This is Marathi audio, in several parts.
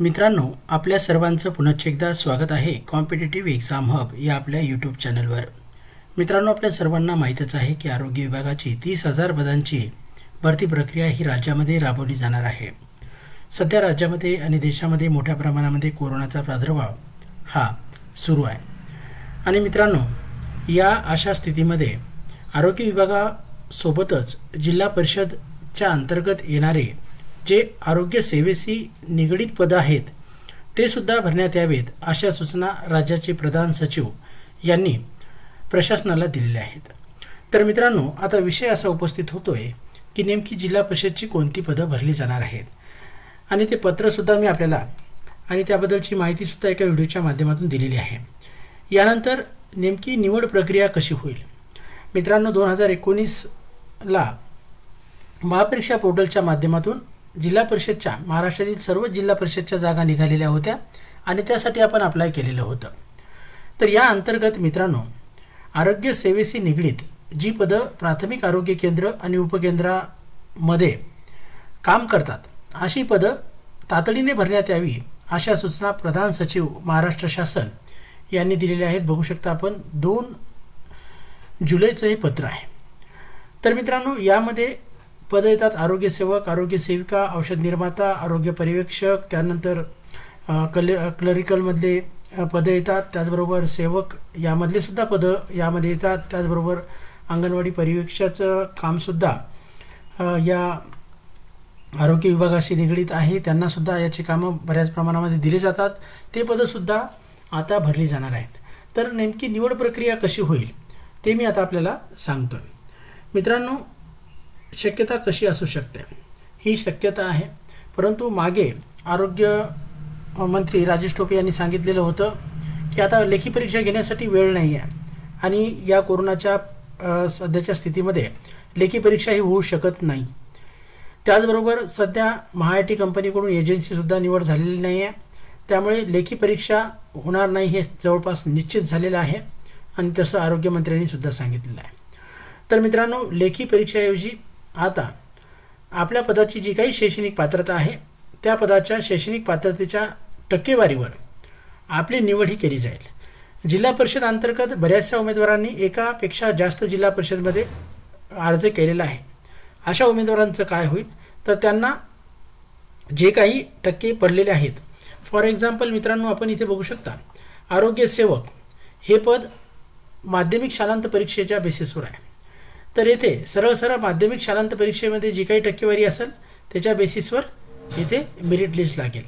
मित्रांनो आपल्या सर्वांचं पुनश्च एकदा स्वागत आहे कॉम्पिटेटिव्ह एक्झाम हब या आपल्या यूट्यूब चॅनलवर मित्रांनो आपल्या सर्वांना माहीतच आहे की आरोग्य विभागाची तीस हजार पदांची भरती प्रक्रिया ही राज्यामध्ये राबवली जाणार आहे. सध्या राज्यामध्ये आणि देशामध्ये मोठ्या प्रमाणामध्ये कोरोनाचा प्रादुर्भाव हा सुरू आहे. आणि मित्रांनो या अशा स्थितीमध्ये आरोग्य विभागासोबतच जिल्हा परिषदच्या अंतर्गत येणारे जे आरोग्य सेवेशी निगडीत पदं आहेत ते सुद्धा भरण्यात यावेत अशा सूचना राज्याचे प्रधान सचिव यांनी प्रशासनाला दिलेल्या आहेत. तर मित्रांनो आता विषय असा उपस्थित होतो आहे की नेमकी जिल्हा परिषदची कोणती पदं भरली जाणार आहेत? आणि ते पत्रसुद्धा मी आपल्याला आणि त्याबद्दलची माहितीसुद्धा एका व्हिडिओच्या माध्यमातून दिलेली आहे. यानंतर नेमकी निवड प्रक्रिया कशी होईल? मित्रांनो दोन हजार एकोणीसला महापरीक्षा पोर्टलच्या माध्यमातून जिल्हा परिषदच्या महाराष्ट्रातील सर्व जिल्हा परिषदच्या जागा निघालेल्या होत्या आणि त्यासाठी आपण अप्लाय केलेलं होतं. तर या अंतर्गत मित्रांनो आरोग्य सेवेशी निगडीत जी पदं प्राथमिक आरोग्य केंद्र आणि उपकेंद्रामध्ये काम करतात अशी पदं तातडीने भरण्यात यावी अशा सूचना प्रधान सचिव महाराष्ट्र शासन यांनी दिलेल्या आहेत. बघू शकता आपण दोन जुलैचं हे पत्र आहे. तर मित्रांनो यामध्ये पदं येतात आरोग्यसेवक आरोग्य सेविका औषध निर्माता आरोग्य पर्यवेक्षक त्यानंतर कल क्लरिकलमधले पदं येतात. त्याचबरोबर सेवक यामधले सुद्धा पदं यामध्ये येतात. त्याचबरोबर अंगणवाडी पर्यवेक्षाचं कामसुद्धा या आरोग्य विभागाशी निगडीत आहे. त्यांनासुद्धा याची कामं बऱ्याच प्रमाणामध्ये दिली जातात. ते पदंसुद्धा आता भरली जाणार आहेत. तर नेमकी निवड प्रक्रिया कशी होईल ते मी आता आपल्याला सांगतो मित्रांनो शक्यता कशी असू शकते? ही शक्यता आहे. परंतु मागे आरोग्य मंत्री राजेश टोपे यांनी सांगितलेलं होतं की आता लेखी परीक्षा घेण्यासाठी वेळ नाही आहे आणि या कोरोनाच्या सध्याच्या स्थितीमध्ये लेखी परीक्षा ही होऊ शकत नाही. त्याचबरोबर सध्या महा टी कंपनीकडून एजन्सीसुद्धा निवड झालेली नाही आहे त्यामुळे लेखी परीक्षा होणार नाही हे जवळपास निश्चित झालेलं आहे आणि तसं आरोग्यमंत्र्यांनी सुद्धा सांगितलेलं आहे. तर मित्रांनो लेखी परीक्षाऐवजी आता आपल्या पदाची जी काही शैक्षणिक पात्रता आहे त्या पदाच्या शैक्षणिक पात्रतेच्या टक्केवारीवर आपली निवड ही केली जाईल. जिल्हा परिषद अंतर्गत बऱ्याचशा उमेदवारांनी एकापेक्षा जास्त जिल्हा परिषदमध्ये अर्ज केलेला आहे. अशा उमेदवारांचं काय होईल? तर त्यांना जे काही टक्के पडलेले आहेत फॉर एक्झाम्पल मित्रांनो आपण इथे बघू शकता आरोग्य सेवक हे पद माध्यमिक शालांत परीक्षेच्या बेसिसवर आहे. तर येथे सरळ सरळ माध्यमिक शालांत परीक्षेमध्ये जी काही टक्केवारी असेल त्याच्या बेसिसवर इथे मेरिट लिस्ट लागेल.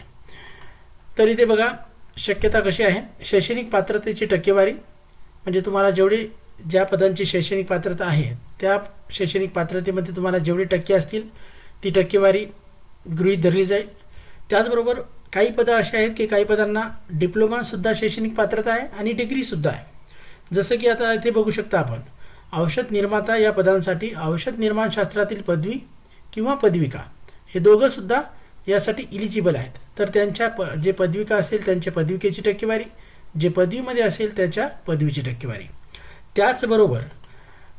तर इथे बघा शक्यता कशी आहे? शैक्षणिक पात्रतेची टक्केवारी म्हणजे तुम्हाला जेवढी ज्या पदांची शैक्षणिक पात्रता आहे त्या शैक्षणिक पात्रतेमध्ये तुम्हाला जेवढे टक्के असतील ती टक्केवारी गृहीत धरली जाईल. त्याचबरोबर काही पदं अशी आहेत की काही पदांना डिप्लोमासुद्धा शैक्षणिक पात्रता आहे आणि डिग्रीसुद्धा आहे. जसं की आता इथे बघू शकता आपण औषध निर्माता या पदांसाठी औषध निर्माणशास्त्रातील पदवी किंवा पदविका. हे दोघंसुद्धा यासाठी इलिजिबल आहेत. तर त्यांच्या प जे पदविका असेल त्यांच्या पदविकेची टक्केवारी जे पदवीमध्ये असेल त्याच्या पदवीची टक्केवारी. त्याचबरोबर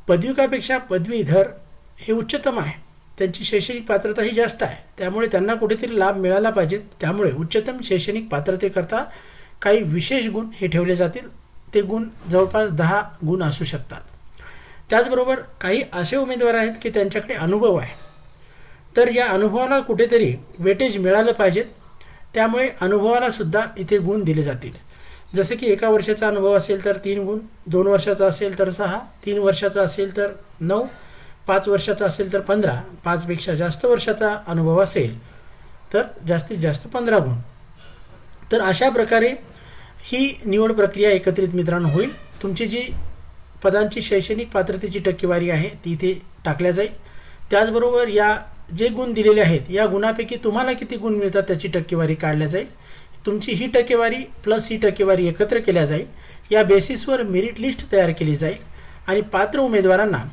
पदविकापेक्षा पदवीधर हे उच्चतम आहे. त्यांची शैक्षणिक पात्रता ही जास्त आहे. त्यामुळे त्यांना कुठेतरी लाभ मिळाला पाहिजे. त्यामुळे उच्चतम शैक्षणिक पात्रतेकरता काही विशेष गुण हे ठेवले जातील. ते गुण जवळपास दहा गुण असू शकतात. त्याचबरोबर काही असे उमेदवार आहेत की त्यांच्याकडे अनुभव आहे. तर या अनुभवाला कुठेतरी वेटेज मिळालं पाहिजेत त्यामुळे अनुभवालासुद्धा इथे गुण दिले जातील. जसे की एका वर्षाचा अनुभव असेल तर तीन गुण दोन वर्षाचा असेल तर सहा तीन वर्षाचा असेल तर नऊ पाच वर्षाचा असेल तर पंधरा पाचपेक्षा जास्त वर्षाचा अनुभव असेल तर जास्तीत जास्त पंधरा गुण. तर अशा प्रकारे ही निवड प्रक्रिया एकत्रित मित्रांनो होईल. तुमची जी पदांची शैक्षणिक पात्रतेची टक्केवारी आहे ती इथे टाकल्या जाईल. त्याचबरोबर या जे गुण दिलेले आहेत या गुणापैकी तुम्हाला किती गुण मिळतात त्याची टक्केवारी काढल्या जाईल. तुमची ही टक्केवारी प्लस ही टक्केवारी एकत्र केल्या जाईल. या बेसिसवर मेरिट लिस्ट तयार केली जाईल आणि पात्र उमेदवारांना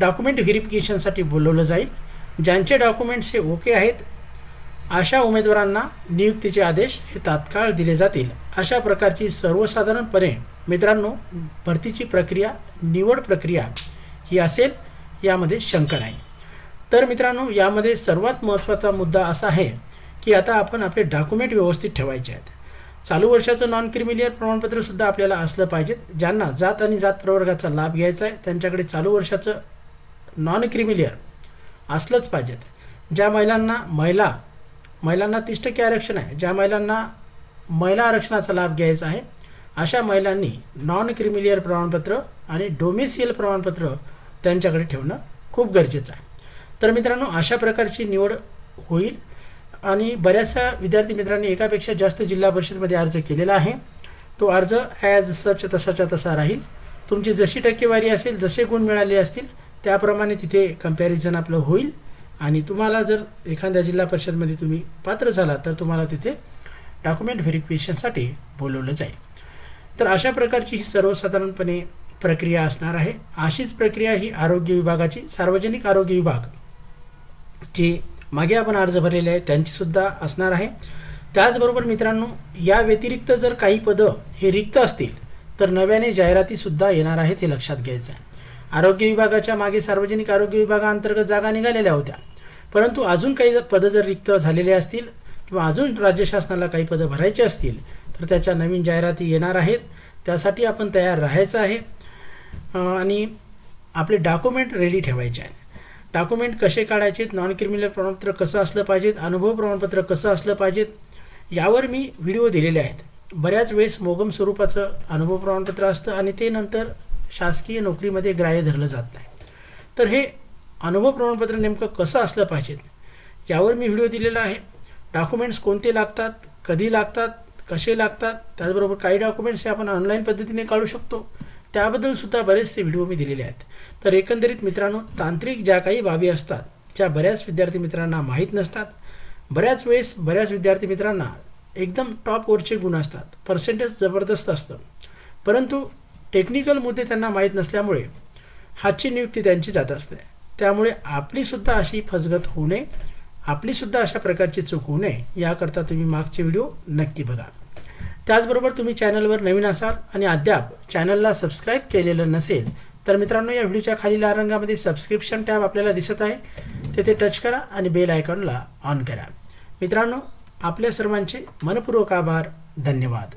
डॉक्युमेंट व्हेरिफिकेशनसाठी बोलवलं जाईल. ज्यांचे डॉक्युमेंट्स हे ओके आहेत अशा उमेदवारांना नियुक्तीचे आदेश हे तात्काळ दिले जातील. अशा प्रकारची सर्वसाधारणपणे मित्रांनो भरतीची प्रक्रिया निवड प्रक्रिया ही असेल यामध्ये शंका नाही. तर मित्रांनो यामध्ये सर्वात महत्त्वाचा मुद्दा असा आहे की आता आपण आपले डॉक्युमेंट व्यवस्थित ठेवायचे आहेत. चालू वर्षाचं नॉन क्रिमिलियर प्रमाणपत्रसुद्धा आपल्याला असलं पाहिजेत. ज्यांना जात आणि जात प्रवर्गाचा लाभ घ्यायचा आहे त्यांच्याकडे चालू वर्षाचं नॉन क्रिमिलियर असलंच पाहिजेत. ज्या महिलांना महिला महिलांना तीस टक्के आरक्षण आहे. ज्या महिलांना महिला आरक्षणाचा लाभ घ्यायचा आहे अशा महिलांनी नॉन क्रिमिलियर प्रमाणपत्र आणि डोमेसियल प्रमाणपत्र त्यांच्याकडे ठेवणं खूप गरजेचं आहे. तर मित्रांनो अशा प्रकारची निवड होईल आणि बऱ्याचशा विद्यार्थी मित्रांनी एकापेक्षा जास्त जिल्हा परिषदमध्ये अर्ज केलेला आहे. तो अर्ज ॲज सच तसाच्या तसा राहील. तुमची जशी टक्केवारी असेल जसे गुण मिळाले असतील त्याप्रमाणे तिथे कंपॅरिझन आपलं होईल. आणि तुम्हाला जर एखाद्या जिल्हा परिषदमध्ये तुम्ही पात्र झाला तर तुम्हाला तिथे डॉक्युमेंट व्हेरिफिकेशनसाठी बोलवलं जाईल. तर अशा प्रकारची ही सर्वसाधारणपणे प्रक्रिया असणार आहे. अशीच प्रक्रिया ही आरोग्य विभागाची सार्वजनिक आरोग्य विभाग जे मागे आपण अर्ज भरलेले आहे त्यांचीसुद्धा असणार आहे. त्याचबरोबर मित्रांनो या व्यतिरिक्त जर काही पदं हे रिक्त असतील तर नव्याने जाहिरातीसुद्धा येणार आहेत हे लक्षात घ्यायचं आहे. आरोग्य विभागाच्या मागे सार्वजनिक आरोग्य विभागाअंतर्गत जागा निघालेल्या होत्या. परंतु अजून काही पदं जर रिक्त झालेले असतील किंवा अजून राज्य शासनाला काही पदं भरायची असतील तर त्याच्या नवीन जाहिराती येणार आहेत. त्यासाठी आपण तयार राहायचं आहे. आणि आपले डॉक्युमेंट रेडी ठेवायचे आहे डॉक्युमेंट कसे काढायचे नॉन क्रिमिनल प्रमाणपत्र कसं असलं पाहिजेत अनुभव प्रमाणपत्र कसं असलं पाहिजेत यावर मी व्हिडिओ दिलेले आहेत. बऱ्याच वेळेस मोगम स्वरूपाचं अनुभव प्रमाणपत्र असतं आणि ते नंतर शासकीय नोकरीमध्ये ग्राह्य धरलं जात नाही. तर हे अनुभव प्रमाणपत्र नेमकं कसं असलं पाहिजेत यावर मी व्हिडिओ दिलेला आहे. डॉक्युमेंट्स कोणते लागतात? कधी लागतात? कसे लागतात? त्याचबरोबर काही डॉक्युमेंट्स हे आपण ऑनलाईन पद्धतीने काढू शकतो. त्याबद्दलसुद्धा बरेचसे व्हिडिओ मी दिलेले आहेत. तर एकंदरीत मित्रांनो तांत्रिक ज्या काही बाबी असतात ज्या बऱ्याच विद्यार्थी मित्रांना माहीत नसतात बऱ्याच वेळेस बऱ्याच विद्यार्थी मित्रांना एकदम टॉपवरचे गुण असतात. पर्सेंटेज जबरदस्त असतं. परंतु टेक्निकल मुद्दे त्यांना माहीत नसल्यामुळे हातची नियुक्ती त्यांची जात असते. त्यामुळे आपलीसुद्धा अशी फसगत होऊ नये आपलीसुद्धा अशा प्रकारची चूक होऊ नये याकरता तुम्ही मागचे व्हिडिओ नक्की बघा. त्याचबरोबर तुम्ही चॅनलवर नवीन असाल आणि अद्याप चॅनलला सबस्क्राईब केलेलं नसेल तर मित्रांनो या व्हिडिओच्या खाली लाल रंगामध्ये सबस्क्रिप्शन टॅब आपल्याला दिसत आहे. तेथे टच करा आणि बेल आयकॉनला ऑन करा. मित्रांनो आपल्या सर्वांचे मनपूर्वक आभार धन्यवाद.